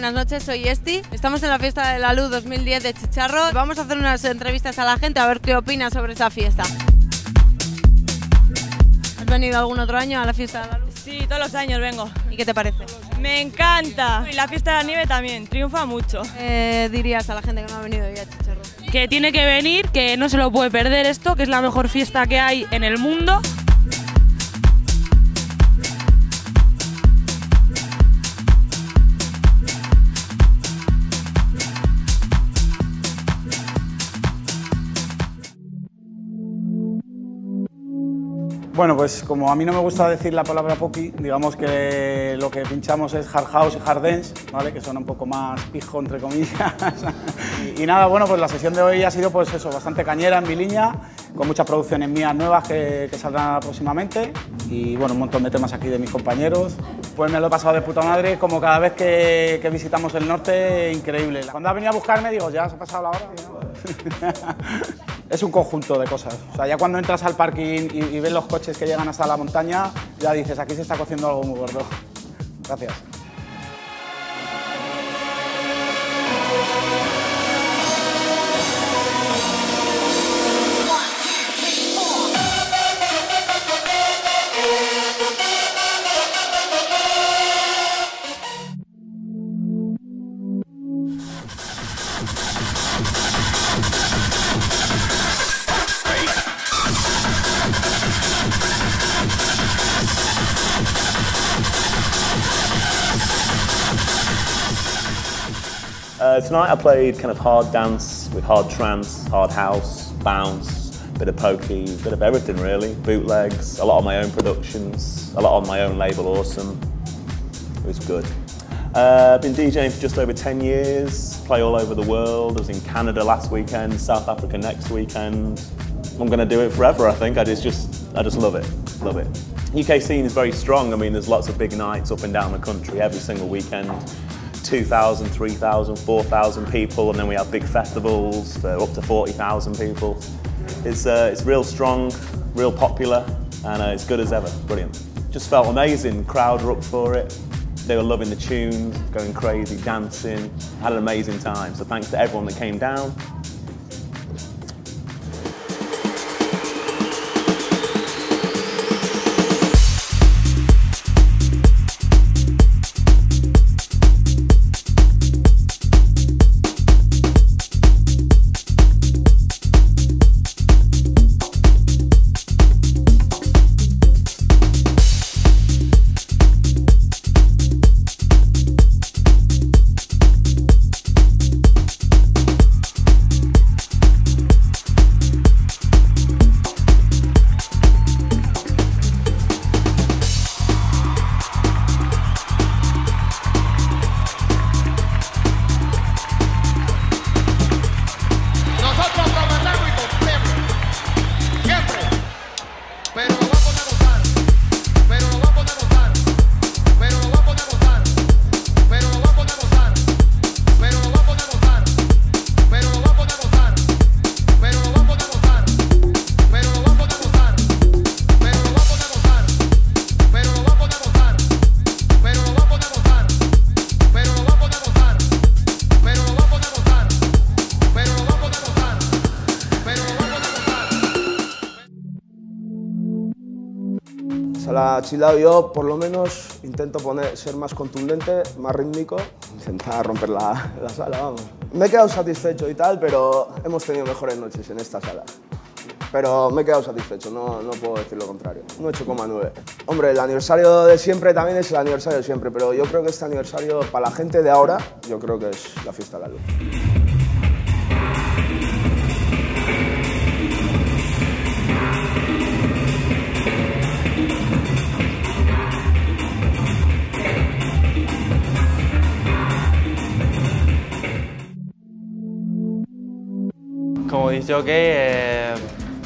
buenas noches, soy Esti. Estamos en la fiesta de la luz 2010 de Chicharro. Vamos a hacer unas entrevistas a la gente a ver qué opina sobre esa fiesta. ¿Has venido algún otro año a la fiesta de la luz? Sí, todos los años vengo. ¿Y qué te parece? Me encanta. Y la fiesta de la nieve también, triunfa mucho. ¿Qué dirías a la gente que no ha venido hoy a Chicharro? Que tiene que venir, que no se lo puede perder esto, que es la mejor fiesta que hay en el mundo. Bueno, pues como a mí no me gusta decir la palabra poppy, digamos que lo que pinchamos es hard house y hard dance, ¿vale? que suena un poco más pijo, entre comillas. y, y, nada, bueno, pues la sesión de hoy ha sido pues eso, bastante cañera en mi línea, con muchas producciones mías nuevas que, que saldrán próximamente y bueno, un montón de temas aquí de mis compañeros. Pues me lo he pasado de puta madre, como cada vez que, que visitamos el norte, increíble. Cuando ha venido a buscarme digo, ya se ha pasado la hora. es un conjunto de cosas. O sea, ya cuando entras al parking y, ves los coches que llegan hasta la montaña, ya dices, aquí se está cociendo algo muy gordo. Gracias. Tonight I played kind of hard dance with hard trance, hard house, bounce, bit of pokey, bit of everything really. Bootlegs, a lot of my own productions, a lot on my own label, Awesome. It was good. Uh, I've been DJing for just over 10 years, play all over the world. I was in Canada last weekend, South Africa next weekend. I'm to do it forever, I think. I just, just, I just love it, love it. UK scene is very strong. I mean, there's lots of big nights up and down the country every single weekend. 2,000, 3,000, 4,000 people, and then we have big festivals for up to 40,000 people. It's, uh, it's real strong, real popular, and uh, it's good as ever. Brilliant. Just felt amazing. Crowd were up for it. They were loving the tunes, going crazy, dancing. Had an amazing time. So thanks to everyone that came down. La chilado yo por lo menos intento poner, ser más contundente, más rítmico, intentar romper la, la, sala, vamos. Me he quedado satisfecho y tal, pero hemos tenido mejores noches en esta sala. Pero me he quedado satisfecho, no, no puedo decir lo contrario. Un 8,9. Hombre, el aniversario de siempre también es el aniversario de siempre, pero yo creo que este aniversario, para la gente de ahora, yo creo que es la fiesta de la luz. Como dice OK, eh,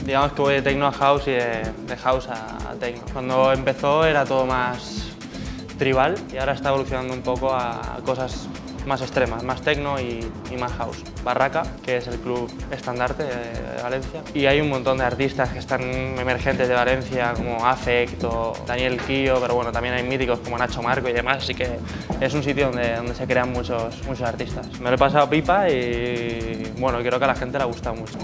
digamos que voy de techno a house y de, house a, a techno. Cuando empezó era todo más tribal y ahora está evolucionando un poco a cosas más extremas, más techno y, más house. Barraca, que es el club estandarte de Valencia. Y hay un montón de artistas que están emergentes de Valencia, como Afect o Daniel Kio, pero bueno, también hay míticos como Nacho Marco y demás, así que es un sitio donde, donde se crean muchos, muchos artistas. Me lo he pasado pipa y bueno, creo que a la gente le ha gustado mucho.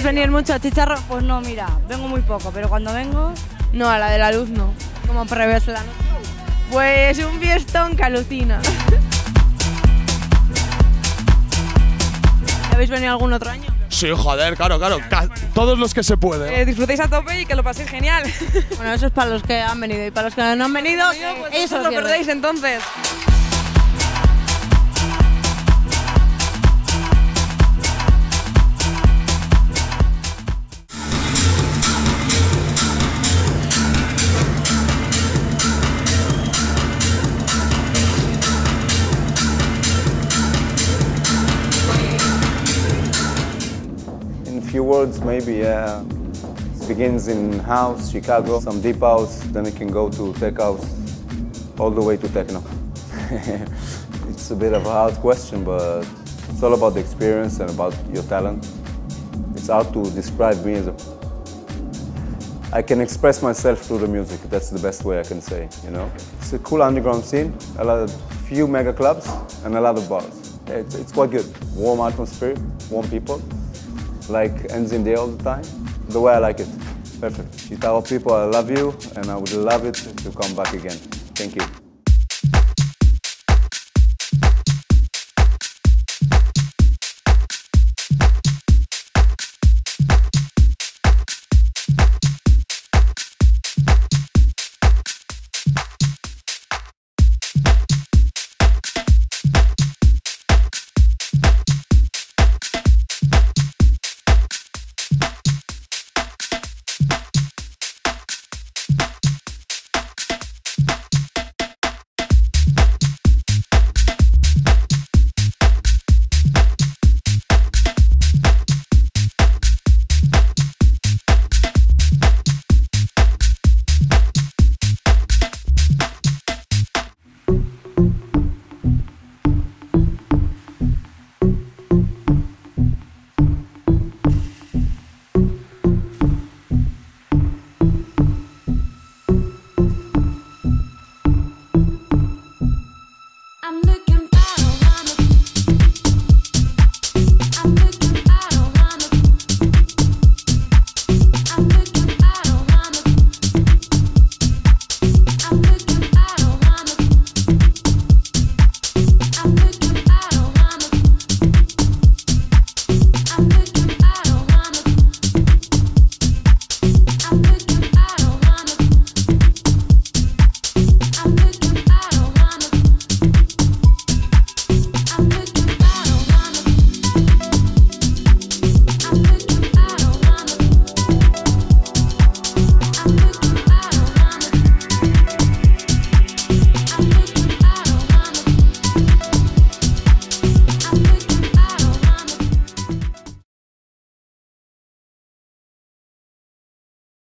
¿Sueles venir mucho a Chicharro? Pues no, mira, vengo muy poco, pero cuando vengo, No, a la de la luz no. ¿Cómo prevés la noche? Pues un fiestón que alucina. ¿Habéis venido algún otro año? Sí, joder, claro, claro. ca- Todos los que se puede. Eh, disfrutéis a tope y que lo paséis genial. Bueno, eso es para los que han venido y para los que no han venido, pues eso no os lo perdéis entonces. Words, maybe, yeah. It begins in house, Chicago, some deep house, then it can go to tech house, all the way to techno. it's a bit of a hard question, but it's all about the experience and about your talent. It's hard to describe me as a. I can express myself through the music. That's the best way I can say, you know. It's a cool underground scene, a lot of few mega clubs and a lot of bars. It's, it's quite good. Warm atmosphere, warm people like ends in day all the time. The way I like it. Perfect. You tell people I love you and I would love it to come back again. Thank you.